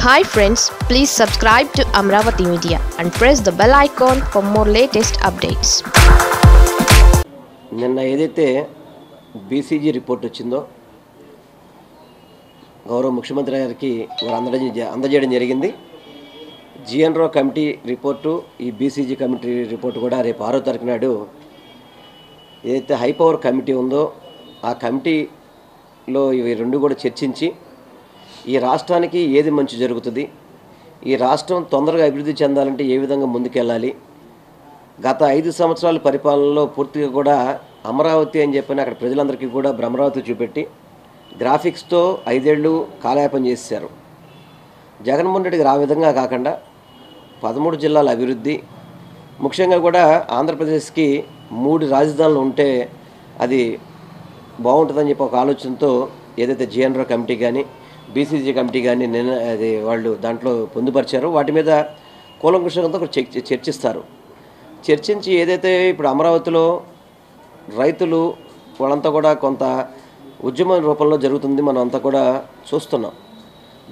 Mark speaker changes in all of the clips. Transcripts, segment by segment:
Speaker 1: Hi friends please subscribe to Amaravati media and press the bell icon for more latest updates
Speaker 2: నిన్న ఏదైతే BCG report వచ్చిందో గౌరవ ముఖ్యమంత్రి గారికి వారు అందజే అందజేయడం జరిగింది. జిఎన్రో కమిటీ రిపోర్టు ఈ బీసీజీ కమిటీ రిపోర్టు కూడా రేపు ఆరో తారీఖు నాడు ఏదైతే హై పవర్ కమిటీ ఉందో ఆ కమిటీలో ఇవి రెండు కూడా చర్చించి ఈ రాష్ట్రానికి ఏది మంచి జరుగుతుంది? ఈ రాష్ట్రం తొందరగా అభివృద్ధి చెందాలంటే ఏ విధంగా ముందుకెళ్ళాలి? గత ఐదు సంవత్సరాల పరిపాలనలో పూర్తిగా కూడా అమరావతి అని చెప్పని అక్కడ ప్రజలందరికీ కూడా భ్రమరావతి చూపెట్టి గ్రాఫిక్స్తో ఐదేళ్ళు కాలయాపం చేశారు. జగన్మోహన్ రెడ్డికి ఆ విధంగా కాకుండా పదమూడు జిల్లాల అభివృద్ధి ముఖ్యంగా కూడా ఆంధ్రప్రదేశ్కి మూడు రాజధానులు ఉంటే అది బాగుంటుందని చెప్పి ఒక ఆలోచనతో ఏదైతే జిఎన్ఆర్ కమిటీ కానీ బీసీజీ కమిటీ కానీ నిన్న అది వాళ్ళు దాంట్లో పొందుపరిచారు. వాటి మీద కూలంకుషంతో చర్చిస్తారు. చర్చించి ఏదైతే ఇప్పుడు అమరావతిలో రైతులు వాళ్ళంతా కూడా కొంత ఉద్యమం రూపంలో జరుగుతుంది మనం అంతా కూడా చూస్తున్నాం.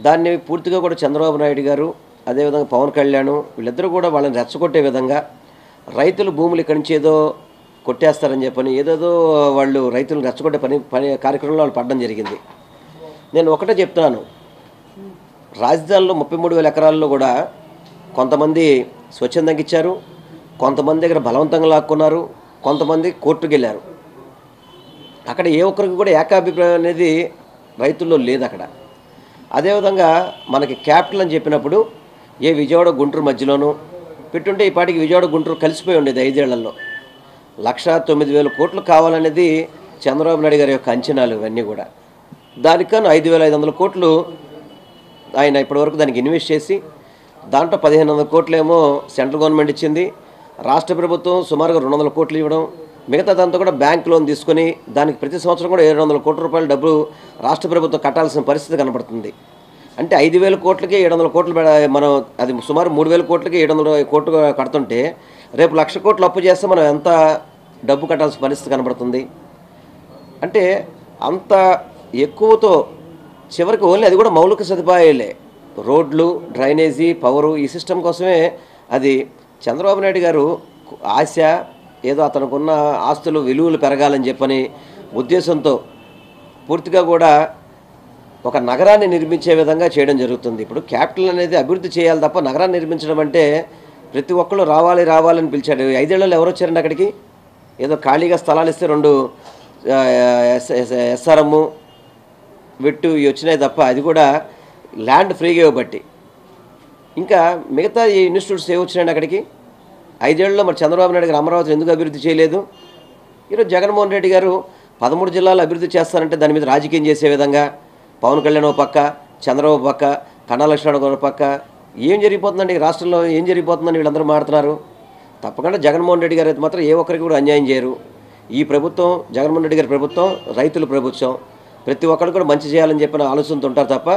Speaker 2: దాన్ని పూర్తిగా కూడా చంద్రబాబు నాయుడు గారు అదేవిధంగా పవన్ కళ్యాణ్ వీళ్ళిద్దరూ కూడా వాళ్ళని రెచ్చగొట్టే విధంగా రైతులు భూములు ఇక్కడి నుంచి ఏదో కొట్టేస్తారని చెప్పని ఏదేదో వాళ్ళు రైతులను రెచ్చగొట్టే పని పని కార్యక్రమంలో వాళ్ళు పడడం జరిగింది. నేను ఒకటే చెప్తున్నాను. రాజధానిలో ముప్పై మూడు వేల ఎకరాల్లో కూడా కొంతమంది స్వచ్ఛందంగా ఇచ్చారు కొంతమంది దగ్గర బలవంతంగా లాక్కున్నారు కొంతమంది కోర్టుకు వెళ్ళారు. అక్కడ ఏ ఒక్కరికి కూడా ఏకాభిప్రాయం అనేది రైతుల్లో లేదు అక్కడ. అదేవిధంగా మనకి క్యాపిటల్ అని చెప్పినప్పుడు ఏ విజయవాడ గుంటూరు మధ్యలోనూ పెట్టుంటే ఈ పాటికి విజయవాడ గుంటూరు కలిసిపోయి ఉండేది ఐదేళ్ళలో. లక్ష తొమ్మిది వేల కోట్లు కావాలనేది చంద్రబాబు నాయుడు గారి యొక్క అంచనాలు ఇవన్నీ కూడా. దానికన్నా ఐదు వేల ఐదు వందల కోట్లు ఆయన ఇప్పటివరకు దానికి ఇన్వెస్ట్ చేసి దాంట్లో పదిహేను వందల కోట్లేమో సెంట్రల్ గవర్నమెంట్ ఇచ్చింది. రాష్ట్ర ప్రభుత్వం సుమారుగా రెండు వందల కోట్లు ఇవ్వడం. మిగతా దాంతో కూడా బ్యాంక్ లోన్ తీసుకొని దానికి ప్రతి సంవత్సరం కూడా ఏడు వందల కోట్ల రూపాయల డబ్బు రాష్ట్ర ప్రభుత్వం కట్టాల్సిన పరిస్థితి కనబడుతుంది. అంటే ఐదు వేల కోట్లకి ఏడు వందల కోట్లు మనం అది సుమారు మూడు వేల కోట్లకి ఏడు వందల కోట్లు కడుతుంటే రేపు లక్ష కోట్లు అప్పు చేస్తే మనం ఎంత డబ్బు కట్టాల్సిన పరిస్థితి కనబడుతుంది? అంటే అంత ఎక్కువతో చివరికి ఓన్లీ అది కూడా మౌలిక సదుపాయాలే. రోడ్లు డ్రైనేజీ పవరు ఈ సిస్టమ్ కోసమే అది చంద్రబాబు నాయుడు గారు ఆశ ఏదో అతనుకున్న ఆస్తులు విలువలు పెరగాలని చెప్పని ఉద్దేశంతో పూర్తిగా కూడా ఒక నగరాన్ని నిర్మించే విధంగా చేయడం జరుగుతుంది. ఇప్పుడు క్యాపిటల్ అనేది అభివృద్ధి చేయాలి తప్ప నగరాన్ని నిర్మించడం అంటే ప్రతి ఒక్కళ్ళు రావాలి రావాలని పిలిచాడు. ఐదేళ్ళలో ఎవరు వచ్చారండి అక్కడికి? ఏదో ఖాళీగా స్థలాలు ఇస్తే రెండు ఎస్ఆర్ఎమ్ వెట్టు ఇవి వచ్చినాయి తప్ప అది కూడా ల్యాండ్ ఫ్రీగా ఇవ్వబట్టి. ఇంకా మిగతా ఈ ఇన్స్టిట్యూట్స్ ఏ వచ్చినాయండి అక్కడికి? ఐదేళ్ళలో మరి చంద్రబాబు నాయుడు గారు అమరావతిని ఎందుకు అభివృద్ధి చేయలేదు? ఈరోజు జగన్మోహన్ రెడ్డి గారు పదమూడు జిల్లాలు అభివృద్ధి చేస్తారంటే దాని మీద రాజకీయం చేసే విధంగా పవన్ కళ్యాణ్ ఒక పక్క చంద్రబాబు పక్క కన్నాలక్ష్మణ ఒక పక్క. ఏం జరిగిపోతుందండి ఈ రాష్ట్రంలో? ఏం జరిగిపోతుందని వీళ్ళందరూ మాడుతున్నారు తప్పకుండా జగన్మోహన్ రెడ్డి గారు అయితే మాత్రం ఏ ఒక్కరికి కూడా అన్యాయం చేయరు. ఈ ప్రభుత్వం జగన్మోహన్ రెడ్డి గారి ప్రభుత్వం రైతుల ప్రభుత్వం ప్రతి ఒక్కరు కూడా మంచి చేయాలని చెప్పిన ఆలోచనతో ఉంటారు తప్ప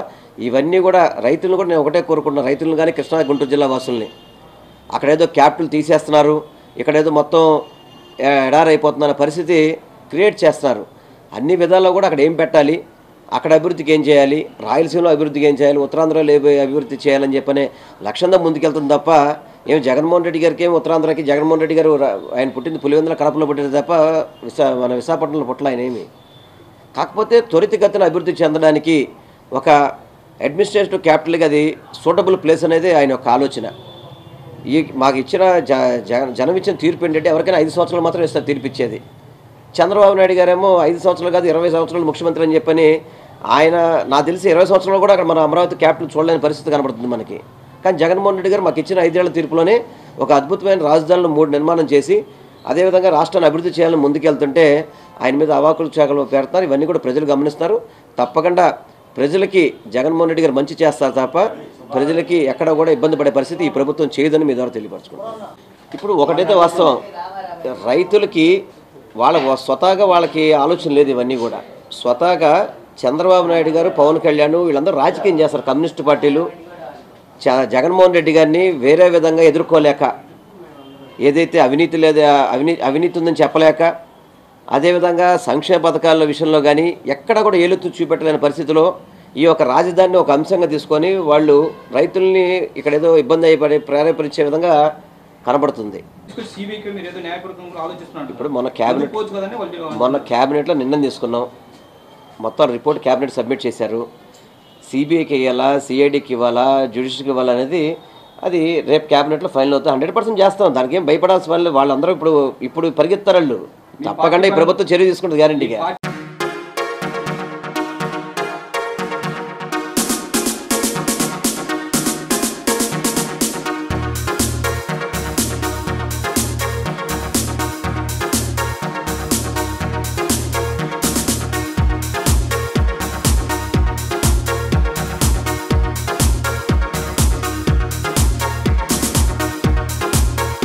Speaker 2: ఇవన్నీ కూడా రైతులను కూడా నేను ఒకటే కోరుకుంటున్నాను రైతులను కానీ కృష్ణా గుంటూరు జిల్లా వాసుల్ని. అక్కడేదో క్యాపిటల్ తీసేస్తున్నారు. ఇక్కడేదో మొత్తం ఎడారైపోతుందనే పరిస్థితి క్రియేట్ చేస్తున్నారు అన్ని విధాల్లో కూడా అక్కడ ఏం పెట్టాలి? అక్కడ అభివృద్ధికి ఏం చేయాలి? రాయలసీమలో అభివృద్ధికి ఏం చేయాలి? ఉత్తరాంధ్రలో ఏ అభివృద్ధి చేయాలని చెప్పనే లక్ష్యంతో ముందుకెళ్తుంది తప్ప ఏం జగన్మోహన్ రెడ్డి గారికి ఏమి ఉత్తరాంధ్రకి జగన్మోహన్ రెడ్డి గారు ఆయన పుట్టింది పులివెందుల కడపలో పుట్టింది తప్ప విశా మన విశాఖపట్నంలో పుట్టల ఆయన ఏమి? కాకపోతే త్వరితగతిన అభివృద్ధి చెందడానికి ఒక అడ్మినిస్ట్రేటివ్ క్యాపిటల్గా అది సూటబుల్ ప్లేస్ అనేది ఆయన యొక్క ఆలోచన. ఈ మాకు ఇచ్చిన జ జనం ఇచ్చిన తీర్పు ఏంటంటే ఎవరికైనా ఐదు సంవత్సరాలు మాత్రం ఇస్తారు తీర్పు ఇచ్చేది చంద్రబాబు నాయుడు గారేమో ఐదు సంవత్సరాలు కాదు ఇరవై సంవత్సరాలు ముఖ్యమంత్రి అని చెప్పని ఆయన నాకు తెలిసి ఇరవై సంవత్సరాలు కూడా అక్కడ మన అమరావతి క్యాపిటల్ చూడలేని పరిస్థితి కనబడుతుంది మనకి. కానీ జగన్మోహన్ రెడ్డి గారు మాకు ఇచ్చిన ఐదేళ్ళ తీర్పులోనే ఒక అద్భుతమైన రాజధానులు మూడు నిర్మాణం చేసి అదేవిధంగా రాష్ట్రాన్ని అభివృద్ధి చేయాలని ముందుకెళ్తుంటే ఆయన మీద అవాకులు చేకలు పెడతారు ఇవన్నీ కూడా ప్రజలు గమనిస్తారు. తప్పకుండా ప్రజలకి జగన్మోహన్ రెడ్డి గారు మంచి చేస్తారు తప్ప ప్రజలకి ఎక్కడ కూడా ఇబ్బంది పడే పరిస్థితి ఈ ప్రభుత్వం చేయదని మీ ద్వారా తెలియపరచుకుంటారు ఇప్పుడు ఒకటైతే వాస్తవం. రైతులకి వాళ్ళ స్వతహాగా వాళ్ళకి ఆలోచన లేదు ఇవన్నీ కూడా. స్వతహాగా చంద్రబాబు నాయుడు గారు పవన్ కళ్యాణ్ వీళ్ళందరూ రాజకీయం చేస్తారు. కమ్యూనిస్ట్ పార్టీలు. చ- జగన్మోహన్ రెడ్డి గారిని వేరే విధంగా ఎదుర్కోలేక ఏదైతే అవినీతి లేదా అవినీతి అవినీతి ఉందని చెప్పలేక అదేవిధంగా సంక్షేమ పథకాల విషయంలో కానీ ఎక్కడ కూడా ఏలెత్తు చూపెట్టలేని పరిస్థితిలో ఈ యొక్క రాజధానిని ఒక అంశంగా తీసుకొని వాళ్ళు రైతుల్ని ఇక్కడ ఏదో ఇబ్బంది అయిపడి ప్రేరేపరించే విధంగా కనబడుతుంది. ఇప్పుడు మన క్యాబినెట్ మొన్న క్యాబినెట్లో నిర్ణయం తీసుకున్నాం. మొత్తం రిపోర్ట్ క్యాబినెట్ సబ్మిట్ చేశారు. సిబిఐకి ఇవ్వాలా సిఐడికి ఇవ్వాలా జ్యుడిషియల్కి ఇవ్వాలా అనేది అది రేపు క్యాబినెట్లో ఫైనల్ అవుతుంది. హండ్రెడ్ పర్సెంట్ చేస్తాం. దానికి ఏం భయపడాల్సిన వాళ్ళు వాళ్ళందరూ ఇప్పుడు ఇప్పుడు పరిగెత్తారు వాళ్ళు తప్పకుండా ఈ ప్రభుత్వం చర్య తీసుకుంటుంది గ్యారంటీగా